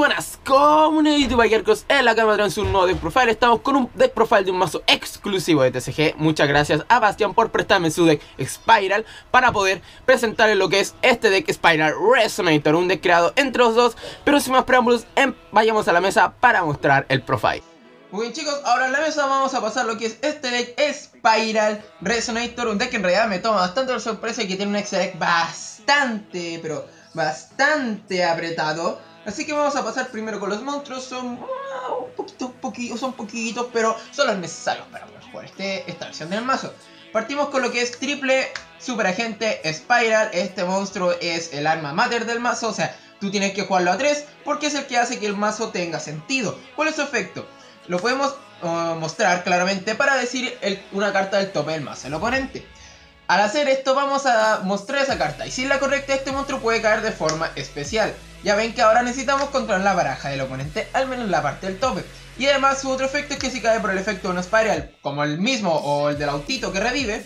buenas comunidad de en la cámara de un nuevo deck profile Estamos con un deck profile de un mazo exclusivo de TCG Muchas gracias a Bastian por prestarme su deck Spiral Para poder presentarle lo que es este deck Spiral Resonator Un deck creado entre los dos. Pero sin más preámbulos, em, vayamos a la mesa para mostrar el profile. Muy bien chicos, ahora en la mesa vamos a pasar lo que es este deck Spiral Resonator Un deck que en realidad me toma bastante la sorpresa y que tiene un extra deck bastante, pero bastante apretado Así que vamos a pasar primero con los monstruos. Son ah, un poquito, poquito, son poquitos, pero son los necesarios para poder jugar este, esta versión del mazo. Partimos con lo que es triple super agente Spiral. Este monstruo es el arma mater del mazo. O sea, tú tienes que jugarlo a 3 porque es el que hace que el mazo tenga sentido. ¿Cuál es su efecto? Lo podemos uh, mostrar claramente para decir una carta del tope del mazo, el oponente. Al hacer esto vamos a mostrar esa carta y si es la correcta este monstruo puede caer de forma especial. Ya ven que ahora necesitamos controlar la baraja del oponente, al menos la parte del tope. Y además su otro efecto es que si cae por el efecto de una Spiral, como el mismo o el del autito que revive,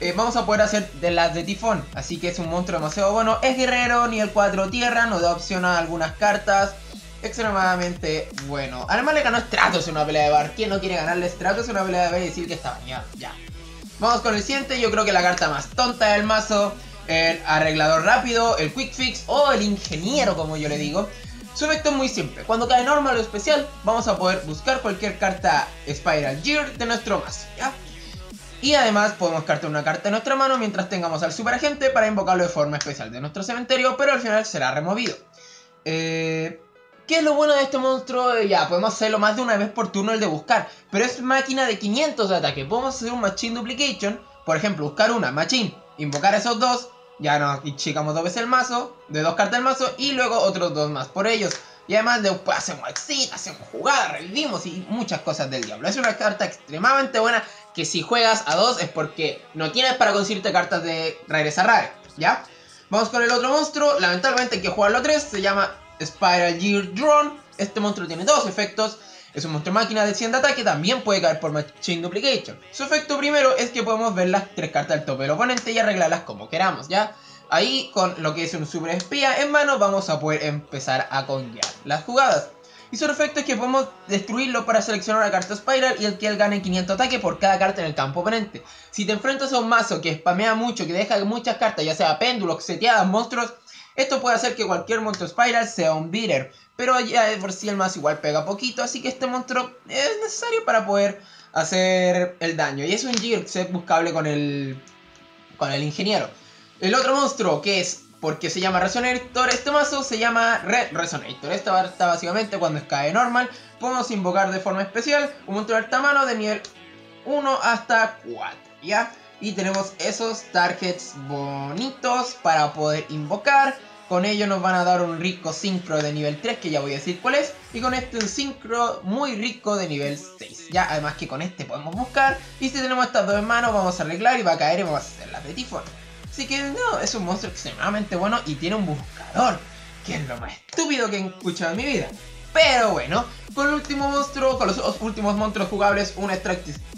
eh, vamos a poder hacer de las de tifón. Así que es un monstruo demasiado bueno. Es guerrero, nivel 4 tierra, nos da opción a algunas cartas. Extremadamente bueno. Además le ganó Stratos en una pelea de bar. ¿Quién no quiere ganarle Stratos en una pelea de bar y decir que está bañado? Ya. Vamos con el siguiente, yo creo que la carta más tonta del mazo, el arreglador rápido, el quick fix o el ingeniero como yo le digo. Su efecto es muy simple, cuando cae normal o especial vamos a poder buscar cualquier carta Spiral Gear de nuestro mazo, ¿ya? Y además podemos cartar una carta en nuestra mano mientras tengamos al super agente para invocarlo de forma especial de nuestro cementerio, pero al final será removido. Eh, ¿Qué es lo bueno de este monstruo? Ya, podemos hacerlo más de una vez por turno el de buscar. Pero es máquina de 500 de ataque. Podemos hacer un Machine Duplication. Por ejemplo, buscar una Machine, invocar esos dos. Ya nos chicamos dos veces el mazo, de dos cartas del mazo. Y luego otros dos más por ellos. Y además después hacemos exit, hacemos jugada, revivimos y muchas cosas del diablo. Es una carta extremadamente buena que si juegas a dos es porque no tienes para conseguirte cartas de regresar rare, ¿ya? Vamos con el otro monstruo, lamentablemente hay que jugarlo a tres, se llama Spiral Gear Drone. Este monstruo tiene dos efectos. Es un monstruo máquina de 100 de ataque, también puede caer por Machine Duplication. Su efecto primero es que podemos ver las tres cartas del tope del oponente y arreglarlas como queramos, ¿ya? Ahí, con lo que es un super espía en mano, vamos a poder empezar a conguiar las jugadas. Y su efecto es que podemos destruirlo para seleccionar la carta Spiral y el que él gane 500 ataque por cada carta en el campo oponente. Si te enfrentas a un mazo que spamea mucho, que deja muchas cartas, ya sea péndulos, seteadas, monstruos, esto puede hacer que cualquier monstruo Spiral sea un beater, pero ya de por sí el más igual pega poquito, así que este monstruo es necesario para poder hacer el daño. Y es un Jirk set buscable con el, con el ingeniero. El otro monstruo que es porque se llama Resonator, este mazo se llama Red Resonator. Esta está básicamente cuando cae normal. Podemos invocar de forma especial un monstruo de alta mano de nivel 1 hasta 4, ¿ya? Y tenemos esos targets bonitos para poder invocar. Con ello nos van a dar un rico sincro de nivel 3, que ya voy a decir cuál es. Y con este un sincro muy rico de nivel 6. Ya, además que con este podemos buscar. Y si tenemos estas dos en mano, vamos a arreglar y va a caer y vamos a hacer la Tifón. Así que no, es un monstruo extremadamente bueno y tiene un buscador. Que es lo más estúpido que he escuchado en mi vida. Pero bueno, con el último monstruo, con los últimos monstruos jugables, un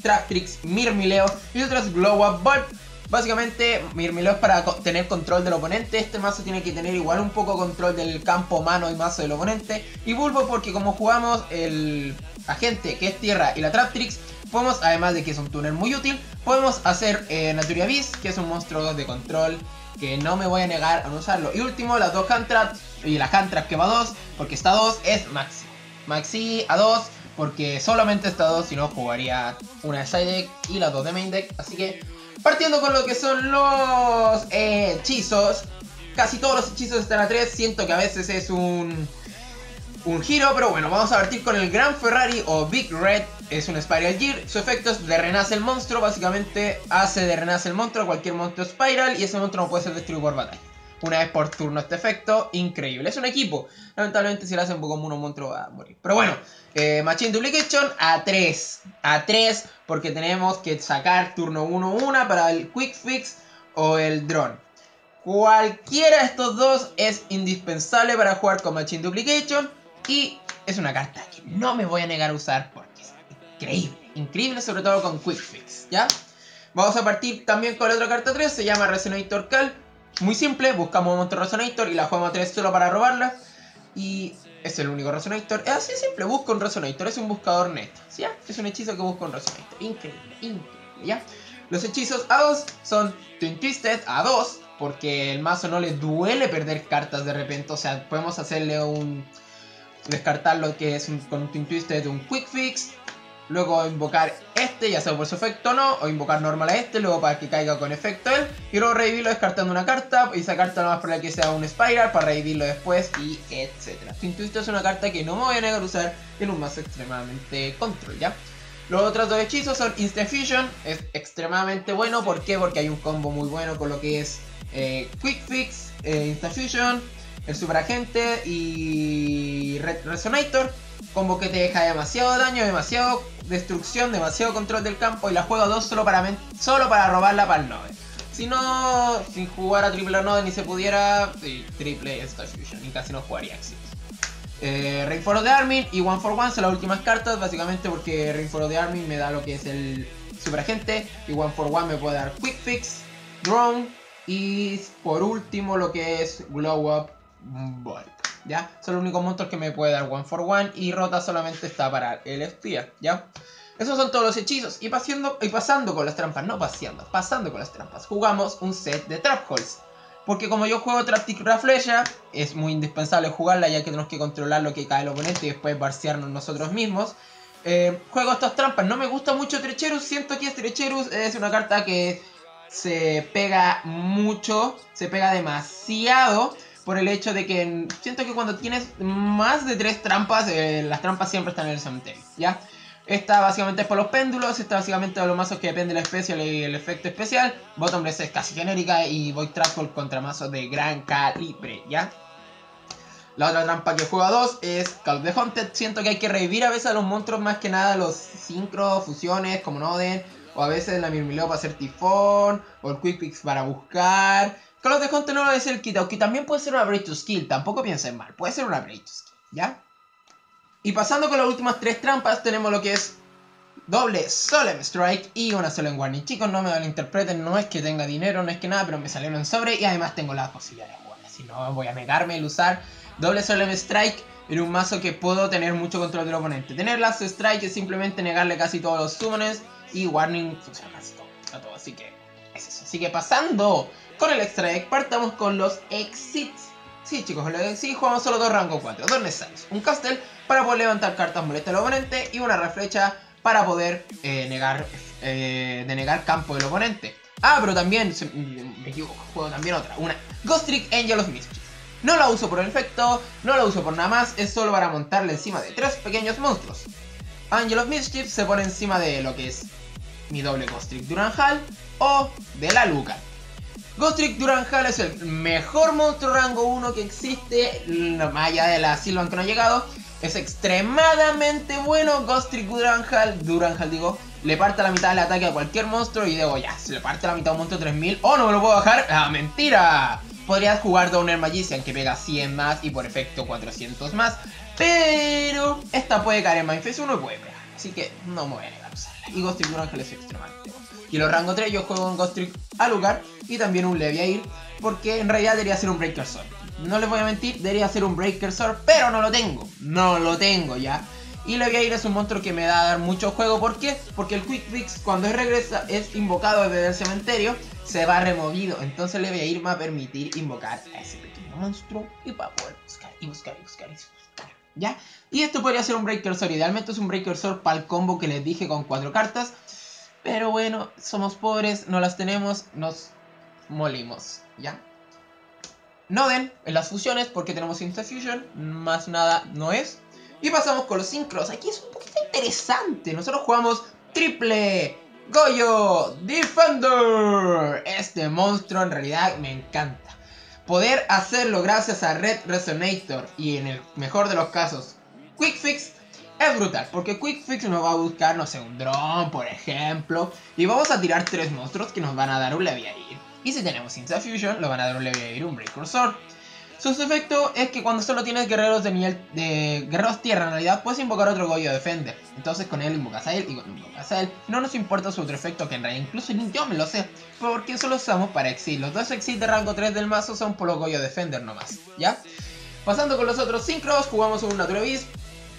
Tractrix Mirmileo y otros Glow Up Bulb Básicamente, Mirmilo es para tener control del oponente. Este mazo tiene que tener igual un poco control del campo, mano y mazo del oponente. Y Bulbo porque como jugamos el agente que es tierra y la Traptrix, podemos, además de que es un túnel muy útil, podemos hacer eh, Naturia Beast, que es un monstruo de control que no me voy a negar a no usarlo. Y último, las dos Handtraps y la Handtrap que va a 2, porque está 2 es Maxi. Maxi a 2 porque solamente está 2 si no jugaría una de side deck y las dos de main deck. Así que Partiendo con lo que son los hechizos. Casi todos los hechizos están a 3. Siento que a veces es un, un giro. Pero bueno, vamos a partir con el Gran Ferrari o Big Red. Es un Spiral Gear. Su efecto es de renace el monstruo. Básicamente hace de renace el monstruo cualquier monstruo Spiral. Y ese monstruo no puede ser destruido por batalla una vez por turno este efecto. Increíble. Es un equipo. Lamentablemente si lo hacen como uno monstruo va a morir. Pero bueno, eh, Machine Duplication a 3. A 3 porque tenemos que sacar turno 1 1 para el Quick Fix o el Drone. Cualquiera de estos dos es indispensable para jugar con Machine Duplication. Y es una carta que no me voy a negar a usar porque es increíble. Increíble sobre todo con Quick Fix. ¿Ya? Vamos a partir también con la otra carta 3. Se llama Resonator Cal muy simple, buscamos un monstruo Resonator y la jugamos a 3 solo para robarla. Y Es el único Resonator. Es así simple, busca un Resonator. Es un buscador neto. ¿sí? Es un hechizo que busca un Resonator. Increíble, increíble, ¿ya? Los hechizos A2 son Twin Twisted A2. Porque el mazo no le duele perder cartas de repente. O sea, podemos hacerle un... Descartar lo que es un, con Twin Twisted un Quick Fix. Luego invocar este, ya sea por su efecto o no. O invocar normal a este, luego para que caiga con efecto él. Y luego revivirlo descartando una carta. Y esa carta no más para que sea un Spiral para revivirlo después. Y etcétera. Twin es una carta que no me voy a negar a usar en un mazo extremadamente control, ¿ya? Los otros dos hechizos son Instant Fusion. Es extremadamente bueno. ¿Por qué? Porque hay un combo muy bueno con lo que es eh, Quick Fix, eh, Instant Fusion, el Super Agente y Red Resonator. Combo que te deja demasiado daño, demasiado destrucción, demasiado control del campo y la juego 2 solo para, solo para robarla para el 9. Si no, sin jugar a triple Node ni se pudiera, triple Star Fusion y casi no jugaría Exit. Eh, Ring for the Army y One for One son las últimas cartas, básicamente porque Ring for the Army me da lo que es el Super Agente y One for One me puede dar Quick Fix, Drone y por último lo que es Glow Up ¿ya? Son los únicos monstruos que me puede dar One for One y Rota solamente está para el espía, ¿ya? Esos son todos los hechizos. Y, pasando, y pasando con las trampas, no paseando, pasando con las trampas, jugamos un set de Trap Holes. Porque como yo juego Traptic Flecha, es muy indispensable jugarla ya que tenemos que controlar lo que cae el oponente y después barciarnos nosotros mismos. Eh, juego estas trampas, no me gusta mucho Trecherus, siento que Trecherus es una carta que se pega mucho, se pega demasiado por el hecho de que siento que cuando tienes más de tres trampas, eh, las trampas siempre están en el cementerio, ¿ya? Esta básicamente es por los péndulos, esta básicamente de los mazos que depende del especial y el efecto especial. Bottomless es casi genérica y voy Trapple contra mazos de gran calibre, ¿ya? La otra trampa que juego a dos es Call of the Haunted. Siento que hay que revivir a veces a los monstruos más que nada los sincro, fusiones, como Noden. O a veces la Mirmileo para hacer tifón. O el Quick para buscar. Call of Duty no es el kit, aunque también puede ser una Break to Skill, tampoco piensen mal, puede ser una Break to Skill, ¿ya? Y pasando con las últimas tres trampas, tenemos lo que es doble Solemn Strike y una Solemn Warning. Chicos, no me malinterpreten, no es que tenga dinero, no es que nada, pero me salieron sobre y además tengo la posibilidad de jugar. Si no, voy a negarme el usar doble Solemn Strike en un mazo que puedo tener mucho control del oponente. Tener Last Strike es simplemente negarle casi todos los summons y Warning funciona casi todo, todo. Así que es eso. Así que pasando con el extra deck partamos con los exits. Sí, chicos, sí jugamos solo dos rango 4, dos necesarios. Un castle para poder levantar cartas molestas al oponente y una reflecha para poder eh, negar, eh, denegar campo del oponente. Ah, pero también, me equivoco, juego también otra, una Ghost Trick Angel of Mischief. No la uso por el efecto, no la uso por nada más, es solo para montarle encima de tres pequeños monstruos. Angel of Mischief se pone encima de lo que es mi doble Ghost Trick o de la Luca. Ghost Trick Duranjal es el mejor monstruo rango 1 que existe, más allá de la Silvan que no ha llegado. Es extremadamente bueno. Ghost Trick Duranjal, Duranjal digo, le parte la mitad del ataque a cualquier monstruo y digo, ya, se le parte la mitad a un monstruo 3000. ¡Oh, no me lo puedo bajar! ¡Ah, mentira! Podrías jugar Downer Magician que pega 100 más y por efecto 400 más. Pero esta puede caer en Mindface 1 y puede pegar. Así que no me voy a negar usarla. Y Ghost Trick Duranjal es extremadamente bueno. Y los rango 3 yo juego un Ghost Trick a lugar y también un Leviair, porque en realidad debería ser un Breaker Sword. No les voy a mentir, debería ser un Breaker Sword, pero no lo tengo. No lo tengo ya. Y Leviair es un monstruo que me da a dar mucho juego. ¿Por qué? Porque el Quick Fix cuando es regresa, es invocado desde el cementerio, se va removido. Entonces Leviair me va a permitir invocar a ese pequeño monstruo y para poder buscar y buscar y buscar y buscar. ¿Ya? Y esto podría ser un Breaker Sword. Idealmente es un Breaker Sword para el combo que les dije con cuatro cartas. Pero bueno, somos pobres, no las tenemos, nos molimos, ¿ya? Noden en las fusiones porque tenemos Insta Fusion, más nada no es. Y pasamos con los sincros. Aquí es un poquito interesante. Nosotros jugamos triple Goyo Defender. Este monstruo en realidad me encanta. Poder hacerlo gracias a Red Resonator y en el mejor de los casos Quick Fix es brutal, porque Quick Fix nos va a buscar, no sé, un drone, por ejemplo, y vamos a tirar tres monstruos que nos van a dar un Leviair. Y si tenemos Insta Fusion, lo van a dar un Leviair, un Break Cursor. Su efecto es que cuando solo tienes guerreros de nivel de guerreros tierra, en realidad puedes invocar otro Goyo Defender. Entonces con él invocas a él y con él invocas a él. No nos importa su otro efecto, que en realidad incluso ni yo me lo sé. Porque eso lo usamos para exil. Los dos exil de rango 3 del mazo son por los Goyo Defender nomás, ¿ya? Pasando con los otros sincros, jugamos un Natura Beast.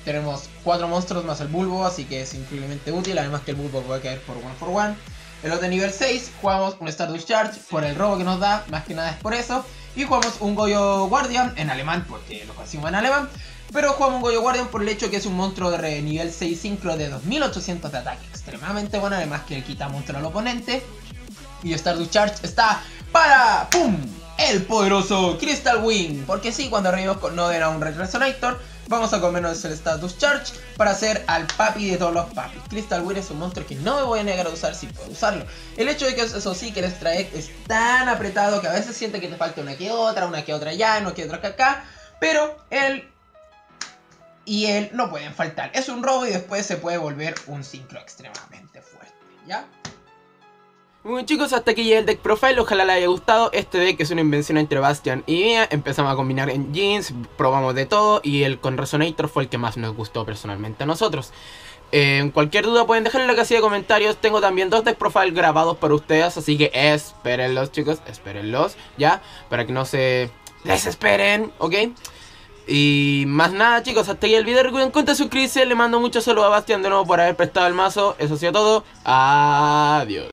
Tenemos cuatro monstruos más el bulbo, así que es increíblemente útil. Además que el bulbo puede caer por one for one. En los de nivel 6 jugamos un Stardust Charge por el robo que nos da, más que nada es por eso. Y jugamos un Goyo Guardian en alemán, porque lo consigo en alemán. Pero jugamos un Goyo Guardian por el hecho que es un monstruo de nivel 6 sincro de 2800 de ataque. Extremadamente bueno, además que le quita monstruo al oponente. Y Stardust Charge está para ¡Pum! El poderoso Crystal Wing. Porque sí, cuando arribamos con Noden a un Red Resonator, vamos a comernos el Status Charge para hacer al papi de todos los papis. Crystal Wing es un monstruo que no me voy a negar a usar si puedo usarlo. El hecho de que eso sí, que el extra es tan apretado que a veces siente que te falta una que otra, una que otra ya, una que otra que acá. Pero él y él no pueden faltar. Es un robo y después se puede volver un sincro extremadamente fuerte. ¿Ya? Bueno chicos, hasta aquí llega el deck profile, ojalá les haya gustado. Este deck es una invención entre Bastian y mía Empezamos a combinar en jeans, probamos de todo Y el con Resonator fue el que más nos gustó personalmente a nosotros. En cualquier duda pueden dejarlo en la casilla de comentarios. Tengo también dos deck profile grabados para ustedes Así que espérenlos chicos, espérenlos Ya, para que no se desesperen, ¿ok? Y más nada chicos, hasta aquí el video, recuerden cuenta suscribirse, le mando mucho saludos a Bastian de nuevo por haber prestado el mazo, eso ha sido todo, adiós.